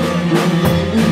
Yeah.